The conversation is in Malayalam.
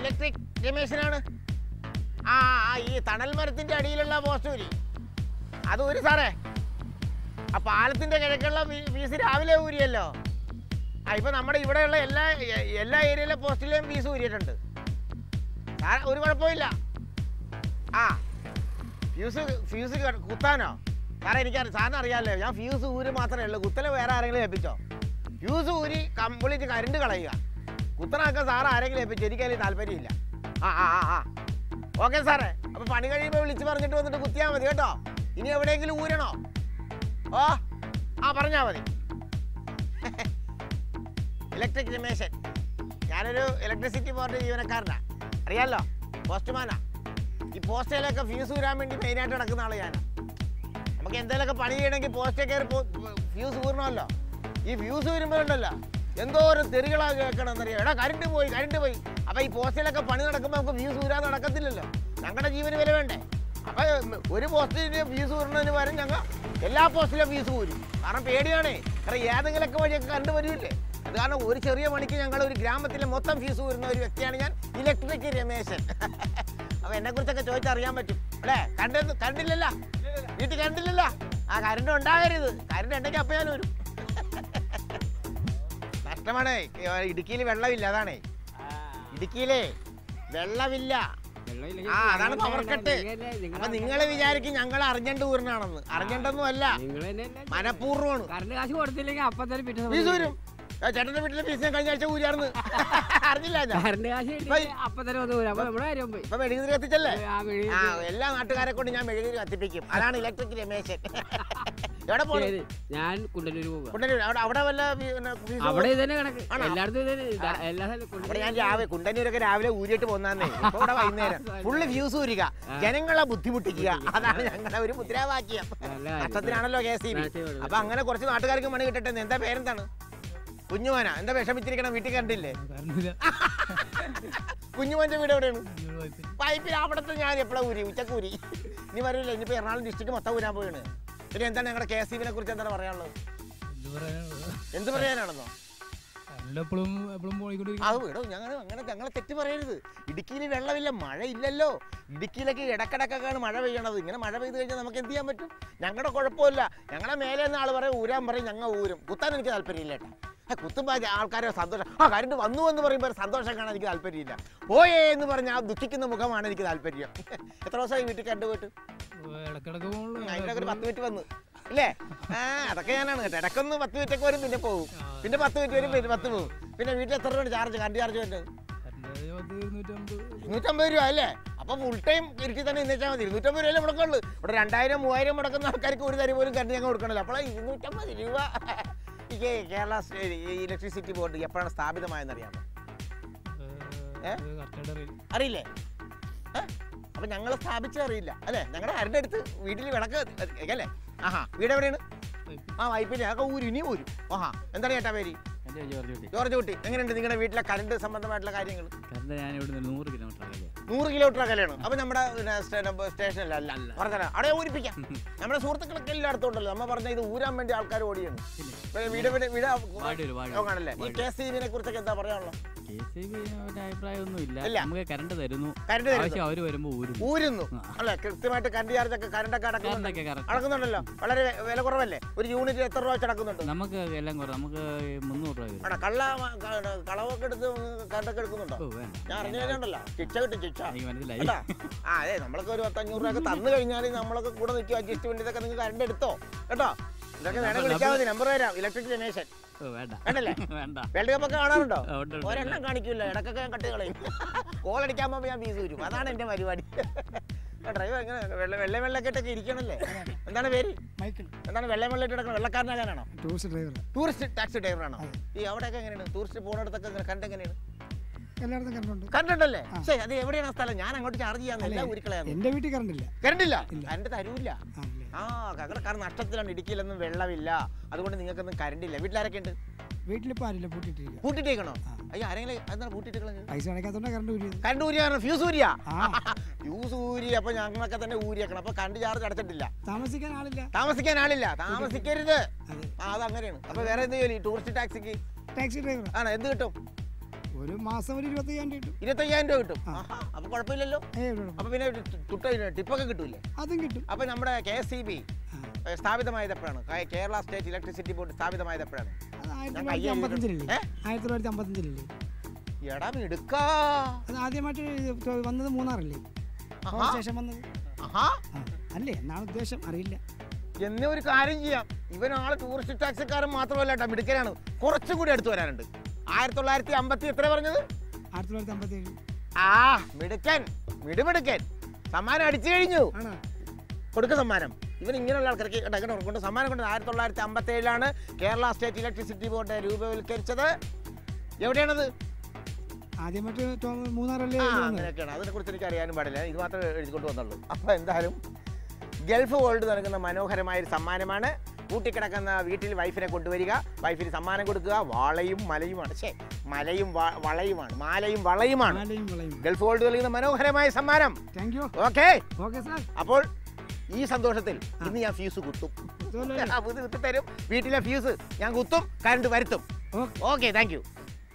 ഇലക്ട്രിക് രമേശനാണ് ആ ഈ തണൽ മരത്തിന്റെ അടിയിലുള്ള പോസ്റ്റ് ഊരി അത് ഊരി സാറേ. ആ പാലത്തിന്റെ കിഴക്കുള്ള ഫീസ് രാവിലെ ഊരിയല്ലോ. ആ ഇപ്പൊ നമ്മുടെ ഇവിടെയുള്ള എല്ലാ എല്ലാ ഏരിയയിലെ പോസ്റ്റിലെയും ഫീസ് ഊരിയിട്ടുണ്ട്. സാറേ ഒരു കുഴപ്പമില്ല ആ ഫ്യൂസ് ഫ്യൂസ് കുത്താനോ? സാറേ എനിക്കറിയാം സാറിന് അറിയാമല്ലോ ഞാൻ ഫ്യൂസ് ഊര് മാത്രമേ ഉള്ളൂ. കുത്തല വേറെ ആരെങ്കിലും ഏൽപ്പിച്ചോ? ഫ്യൂസ് ഊരി കംപ്ലീറ്റ് കരണ്ട് കളയുക. കുത്തനൊക്കെ സാറ് ആരെങ്കിലും ഏൽപ്പിച്ചു? എനിക്കതിൽ താല്പര്യമില്ല. ആ ആ ആ ഓക്കെ സാറേ. അപ്പൊ പണി കഴിയുമ്പോൾ വിളിച്ച് പറഞ്ഞിട്ട് വന്നിട്ട് കുത്തിയാൽ മതി കേട്ടോ. ഇനി എവിടെയെങ്കിലും ഊരണോ? ഓ ആ പറഞ്ഞാ മതി. ഇലക്ട്രിക് രമേശൻ. ഞാനൊരു ഇലക്ട്രിസിറ്റി ബോർഡ് ജീവനക്കാരനാ. അറിയാലോ? പോസ്റ്റ്മാനാ. ഈ പോസ്റ്റയിലൊക്കെ ഫ്യൂസ് ഊരാൻ വേണ്ടി മെയിനായിട്ട് നടക്കുന്ന ആൾ ഞാനാ. നമുക്ക് എന്തെങ്കിലുമൊക്കെ പണി ചെയ്യണമെങ്കിൽ പോസ്റ്റേ കയറി ഫ്യൂസ് ഊരണമല്ലോ ഈ ഫ്യൂസ് ഊരുമ്പോഴുണ്ടല്ലോ. എന്തോ ഒരു തെറികളാ കേൾക്കണമെന്നറിയാം എടാ കരണ്ട് പോയി കരണ്ട് പോയി. അപ്പൊ ഈ പോസ്റ്റിലൊക്കെ പണി നടക്കുമ്പോൾ നമുക്ക് വ്യൂസ് ഊരാൻ നടക്കത്തില്ലല്ലോ. ഞങ്ങളുടെ ജീവന് വില വേണ്ടേ? അപ്പൊ ഒരു പോസ്റ്റിന് വ്യൂസ് ഊരണതിന് പകരം ഞങ്ങൾ എല്ലാ പോസ്റ്റിലും വ്യൂസ് ഊരും. കാരണം പേടിയാണേ. കാരണം ഏതെങ്കിലുമൊക്കെ വഴിയൊക്കെ കണ്ടുവരില്ലേ അത് കാരണം ഒരു ചെറിയ പണിക്ക് ഞങ്ങൾ ഒരു ഗ്രാമത്തിലെ മൊത്തം ഫീസ് ഊരുന്ന ഒരു വ്യക്തിയാണ് ഞാൻ ഇലക്ട്രിക് രമേശൻ. അപ്പൊ എന്നെ കുറിച്ചൊക്കെ ചോദിച്ചറിയാൻ പറ്റും. അല്ലേ? കണ്ടു കണ്ടില്ലല്ല? വീട്ടിൽ കണ്ടില്ലല്ല? ആ കരണ്ട് ഉണ്ടാകരുത്. കരണ്ട് ഉണ്ടെങ്കിൽ അപ്പൊ ഞാൻ വരും. നഷ്ടമാണേ ഇടുക്കിയിൽ വെള്ളമില്ല അതാണേ. ഇടുക്കിയിലേ വെള്ളമില്ല. ആ അതാണ് പവർ കട്ട് അപ്പൊ നിങ്ങൾ വിചാരിക്കും ഞങ്ങൾ അർജന്റ് ഊരിനാണെന്ന്. അർജന്റൊന്നും അല്ല. മനഃപൂർവമാണ്. കറണ്ട് കാശ് കൊടുത്തില്ലെങ്കിൽ അപ്പൊ തന്നെ പിറ്റേ ഫീസ് ഊരും ചേട്ടന്റെ വീട്ടിലെ ഫീസ് ഞാൻ കഴിഞ്ഞ ആഴ്ച ഊരാർന്ന് അറിഞ്ഞില്ല ഇപ്പൊ മെഴുകുതിരി കത്തിച്ചല്ലേ? എല്ലാ നാട്ടുകാരെ കൊണ്ട് ഞാൻ മെഴുകുതിരി കത്തിപ്പിക്കും. അതാണ് ഇലക്ട്രിക് രമേശൻ. ഞാൻ അവിടെ കണക്ക്? എല്ലായിടത്തും ഞാൻ രാവിലെ കുണ്ടന്നൂരൊക്കെ രാവിലെ ഊരിയിട്ട് പോന്നാന്നേ. ഇവിടെ വൈകുന്നേരം. ഫുള്ള് വ്യൂസ് ഊരിക ജനങ്ങളെ ബുദ്ധിമുട്ടിക്കുക. അതാണ് ഞങ്ങളുടെ ഒരു മുദ്രാവാക്യം. നല്ല കെ സി എസ് അപ്പൊ അങ്ങനെ കുറച്ച് നാട്ടുകാർക്ക് മണി കിട്ടട്ടെ എന്താ പേരെന്താണ്? കുഞ്ഞുമോന. എന്താ വിഷമിച്ചിരിക്കണം? വീട്ടിൽ കണ്ടില്ലേ കുഞ്ഞുമോന്റെ വീട് എവിടെയാണ്? പൈപ്പിൽ അവിടത്തെ ഞാൻ എപ്പോഴാ ഊരി? ഉച്ചക്കൂരി ഇനി വരില്ല ഇനിയിപ്പോ എറണാകുളം ഡിസ്ട്രിക്ട് മൊത്തം ഊരാൻ പോയാണ് പിന്നെ എന്താണ് ഞങ്ങളുടെ കെ എസ് കുറിച്ച് എന്താണ് പറയാനുള്ളത്? എന്ത് പറയാനാണെന്നോ? എപ്പോഴും എപ്പോഴും പോയിക്കൊണ്ടിരിക്കും അത് വിടും. ഞങ്ങൾ അങ്ങനെ ഞങ്ങളെ തെറ്റ് പറയരുത്. ഇടുക്കിയിൽ വെള്ളമില്ല മഴ ഇല്ലല്ലോ ഇടുക്കിയിലേക്ക് ഇടക്കിടക്കൊക്കെയാണ് മഴ പെയ്യണത്. ഇങ്ങനെ മഴ പെയ്ത് കഴിഞ്ഞാൽ നമുക്ക് എന്ത് ചെയ്യാൻ പറ്റും? ഞങ്ങളുടെ കുഴപ്പമില്ല. ഞങ്ങളെ മേലെ നിന്ന് ആൾ പറയും ഊരാൻ പറയും ഞങ്ങൾ ഊരും. കുത്താൻ എനിക്ക് താല്പര്യമില്ല കേട്ടോ കുത്തുമ്പോൾ ആൾക്കാരെ സന്തോഷം. ആ കരണ്ട് വന്നു എന്ന് പറയുമ്പോൾ സന്തോഷം കാണാൻ എനിക്ക് താല്പര്യമില്ല. പോയേ എന്ന് പറഞ്ഞാൽ ആ ദുഃഖിക്കുന്ന മുഖമാണ് എനിക്ക് താല്പര്യം. എത്ര ദിവസമായി വീട്ടിൽ കണ്ടുപോയിട്ട് അതിനൊക്കെ ഒരു പത്ത് മിനിറ്റ് വന്ന്. ഇല്ലേ? ആ അതൊക്കെ ഞാനാണ് കേട്ടോ. ഇടക്കൊന്ന് പത്ത് മിനിറ്റ് ഒക്കെ വരും പിന്നെ പോകും. പിന്നെ പത്ത് മിനിറ്റ് വരും പിന്നെ പത്ത് പോകും. പിന്നെ വീട്ടിൽ എത്ര രൂപ ചാർജ് കണ്ടി ചാർജ് വരുന്നത്? പത്ത് ഇരുന്നൂറ്റമ്പത്. രൂപ അല്ലേ? അപ്പൊ ഫുൾ ടൈം ഇരുട്ടി തന്നെ ഇന്നേച്ചാൽ മതി. ഇരുന്നൂറ്റമ്പത് രൂപയല്ലേ മുടക്കുള്ളൂ ഇവിടെ രണ്ടായിരം മൂവായിരം മുടക്കുന്ന ആൾക്കാർക്ക് ഒരു തരി പോലും കറണ്ട് ഞങ്ങൾ കൊടുക്കണല്ലോ. അപ്പോൾ ഇരുന്നൂറ്റമ്പത് രൂപ. ഈ കേരള ഇലക്ട്രിസിറ്റി ബോർഡ് എപ്പോഴാണ് സ്ഥാപിതമായെന്ന് അറിയാമോ? ഏ? കറക്റ്റായിട്ട് അറിയില്ലേ? അപ്പൊ ഞങ്ങൾ സ്ഥാപിച്ചറിയില്ല അറിയില്ല അല്ലേ? ഞങ്ങളുടെ ആരുടെ അടുത്ത് വീട്ടിൽ വിളക്ക് അല്ലേ ആഹാ വീട് എവിടെയാണ്? ആ വൈപ്പിന്റെ അതൊക്കെ ഊരി ഇനി ഊരും. ആഹാ എന്താണ് ചേട്ടാ പേര്? ജോർജ് കുട്ടി. എങ്ങനെയുണ്ട് നിങ്ങളുടെ വീട്ടിലെ കറണ്ട് സംബന്ധമായിട്ടുള്ള കാര്യങ്ങൾ നൂറ് കിലോമീറ്റർ നൂറ് കിലോമീറ്റർ അകലെയാണ് അപ്പൊ നമ്മുടെ സ്റ്റേഷനിലല്ല പറഞ്ഞാ അവിടെ ഊരിപ്പിക്കാം. നമ്മുടെ സുഹൃത്തുക്കളൊക്കെ എല്ലായിടത്തും ഉണ്ടല്ലോ. നമ്മൾ പറഞ്ഞ ഇത് ഊരാൻ വേണ്ടി ആൾക്കാർ ഓടിയാണ്. വീട് വീട് കാണല്ലേ. ഈ കെ സി ബിനെ കുറിച്ചൊക്കെ എന്താ പറയാനുള്ളത്? കറണ്ട് തരുന്നു. അവർ വരുമ്പോ ഊരും ഊരുന്നു. അല്ലെ കൃത്യമായിട്ട് കറണ്ട് ചാർജ് ഒക്കെ അടക്കുന്നുണ്ടല്ലോ. വളരെ വില കുറവല്ലേ? ഒരു യൂണിറ്റ് എത്ര രൂപ വെച്ച് അടക്കുന്നുണ്ട്? നമുക്ക് എല്ലാം കുറവ്. നമുക്ക് മുന്നൂറ് രൂപ കള്ള കളവൊക്കെ എടുത്ത് കറണ്ടൊക്കെ എടുക്കുന്നുണ്ടോ? ഞാൻ അറിഞ്ഞു ചിച്ച ശിക്ഷ കിട്ടും ആ അതെ നമ്മളൊക്കെ ഒരു പത്തഞ്ഞൂറ് രൂപ തന്നു കഴിഞ്ഞാൽ നമ്മളൊക്കെ കൂടെ നിൽക്കും അഡ്ജസ്റ്റ്മെന്റ് ഇതൊക്കെ നിങ്ങൾക്ക് കറണ്ട് എടുത്തോ? കേട്ടോ? ഇതൊക്കെ വേണമെങ്കിൽ വിളിച്ചാൽ മതി. നമ്പർ തരാം. ഇലക്ട്രിക് ജനറേഷൻ ഓ വേണ്ട. വേണ്ടല്ലേ വേണ്ട. വേൾഡ് കപ്പ് ഒക്കെ കാണാറുണ്ടോ. ഒരെണ്ണം കാണിക്കില്ല ഇടക്കൊക്കെ ഞാൻ കട്ട് കളയും. കോൾ അടിക്കാൻ പോകുമ്പോൾ ഞാൻ ഫീസ് വരും അതാണ് എന്റെ പരിപാടി. ഡ്രൈവർ എങ്ങനെ വെള്ള വെള്ള വെള്ളക്കെട്ടൊക്കെ ഇരിക്കണല്ലേ? എന്താണ് പേര്? എന്താണ് വെള്ളം വെള്ളം കിടക്കണം? വെള്ളക്കാരനാകാനാണോ ടൂറിസ്റ്റ് ഡ്രൈവർ ടൂറിസ്റ്റ് ടാക്സി ഡ്രൈവറാണോ? ഈ അവിടെയൊക്കെ എങ്ങനെയാണ്? ടൂറിസ്റ്റ് പോകുന്നിടത്തൊക്കെ എങ്ങനെ? കണ്ട് എങ്ങനെയാണ് കണ്ടിട്ടല്ലേ ശരി അത് എവിടെയാണ് സ്ഥലം? ഞാൻ അങ്ങോട്ട് ചാർജ് ചെയ്യാൻ എല്ലാം ഉരുക്കളയാന്ന് എന്റെ വീട്ടിൽ കറണ്ടില്ല. കറണ്ടില്ല? എന്റെ തരൂല്ല. ആ ഇല്ലേ നഷ്ടത്തിലാണ് ഇടുക്കിയിലൊന്നും വെള്ളമില്ല. അതുകൊണ്ട് നിങ്ങൾക്കൊന്നും കറണ്ടില്ല വീട്ടിലാരൊക്കെ ഉണ്ട്? വീട്ടിലിപ്പോൾ ആരില്ല പൂട്ടിയിട്ടിരിക്കുക പൂട്ടിട്ടേക്കണോ ആ. അയ്യോ ആരെങ്കിലും എന്താണ് പൂട്ടിട്ടേക്കണത് പൈസ അടയ്ക്കാത്തോണ്ടാ കറണ്ട് കറണ്ട് ഊരിയാണ് ഫ്യൂസ് ഊരിയ? ആ. ഫ്യൂസ് ഊരി അപ്പൊ ഞങ്ങളൊക്കെ തന്നെ ഊരിയേക്കണം അപ്പൊ കറണ്ട് ചാർജ് അടച്ചിട്ടില്ല. താമസിക്കാൻ ആളില്ല. താമസിക്കാൻ ആളില്ല. താമസിക്കരുത്. അതെ. അത് അങ്ങനെയാണ് അപ്പൊ വേറെ എന്ത് ജോലി? ടൂറിസ്റ്റ് ടാക്സിക്ക്? ടാക്സി ഡ്രൈവർ ആണോ? എന്ത് കിട്ടും? ഒരു മാസം ഒരു ഇരുപത്തയ്യായിരം രൂപ കിട്ടും. ഇരുപത്തയ്യായിരം രൂപ കിട്ടും. അപ്പൊ കുഴപ്പമില്ലല്ലോ. അപ്പൊ പിന്നെ തുട്ട ടിപ്പൊക്കെ കിട്ടൂലേ അതും കിട്ടും. അപ്പൊ നമ്മുടെ കെ എസ് സി ബി സ്ഥാപിതമായത് എപ്പോഴാണ് കേരള സ്റ്റേറ്റ് ഇലക്ട്രിസിറ്റി ബോർഡ് സ്ഥാപിതമായത് എപ്പോഴാണ് ആയിരത്തി തൊള്ളായിരത്തി അമ്പത്തഞ്ചിലല്ലേ? എടാ മിടുക്കാ. അത് ആദ്യമായിട്ട് വന്നത് മൂന്നാറല്ലേ? ശേഷം. വന്നത്? അല്ലേ? എന്നാണ് ഉദ്ദേശം? അറിയില്ല. എന്നെ ഒരു കാര്യം ചെയ്യാം. ഇവൻ ആൾ ടൂറിസ്റ്റ് ടാക്സിക്കാരൻ മാത്രമല്ല കേട്ടോ മിടുക്കനാണ്. കുറച്ചും കൂടി അടുത്ത് വരാനുണ്ട്. ആയിരത്തി തൊള്ളായിരത്തി അമ്പത്തി എത്ര പറഞ്ഞത്? ആയിരത്തി തൊള്ളായിരത്തി അമ്പത്തി ഏഴ് ആ മിടുക്കൻ മിടുമിടുക്കൻ. സമ്മാനം അടിച്ചു കഴിഞ്ഞു. കൊടുക്ക സമ്മാനം. ഇവൻ ഇങ്ങനെയുള്ള ആൾക്കാർക്ക് കേട്ടോ, കൊണ്ട് സമ്മാനം കൊണ്ട് ആയിരത്തി തൊള്ളായിരത്തി അമ്പത്തി ഏഴിലാണ് കേരള സ്റ്റേറ്റ് ഇലക്ട്രിസിറ്റി ബോർഡ് രൂപവൽക്കരിച്ചത്. എവിടെയാണത്? ആദ്യമായിട്ട് മൂന്നാറല്ലേ അങ്ങനെയൊക്കെയാണ്. അതിനെ കുറിച്ച് എനിക്ക് അറിയാനും പാടില്ല. ഇത് മാത്രമേ എഴുതിക്കൊണ്ട് വന്നുള്ളൂ. അപ്പോൾ എന്തായാലും ഗൾഫ് വേൾഡ് നൽകുന്ന മനോഹരമായ ഒരു സമ്മാനമാണ്. കൂട്ടിക്കിടക്കുന്ന വീട്ടിൽ വൈഫിനെ കൊണ്ടുവരിക. വൈഫിന് സമ്മാനം കൊടുക്കുക. വാളയും മലയുമാണ്. ശേ മലയും വളയുമാണ്. മാലയും വളയുമാണ്. ഗൾഫ് ഗോൾഡ് നൽകുന്ന മനോഹരമായ സമ്മാനം. ഓക്കെ. അപ്പോൾ ഈ സന്തോഷത്തിൽ ഇന്ന് ഞാൻ ഫ്യൂസ് കുത്തും. തരും. വീട്ടിലെ ഫ്യൂസ് ഞാൻ കുത്തും കറണ്ട് വരുത്തും. ഓക്കെ. താങ്ക്